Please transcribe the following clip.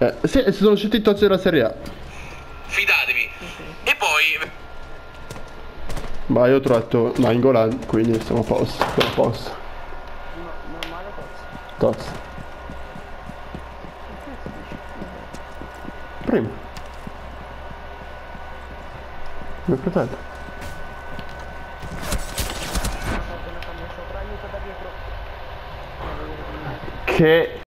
Eh, sì, sono usciti i tozzi della Serie A. Fidatevi. E poi... Ma io ho trovato Nangolan, quindi siamo a posto. Siamo a posto. No, normale forse. Tozzi. Primo. Mio fratello. Che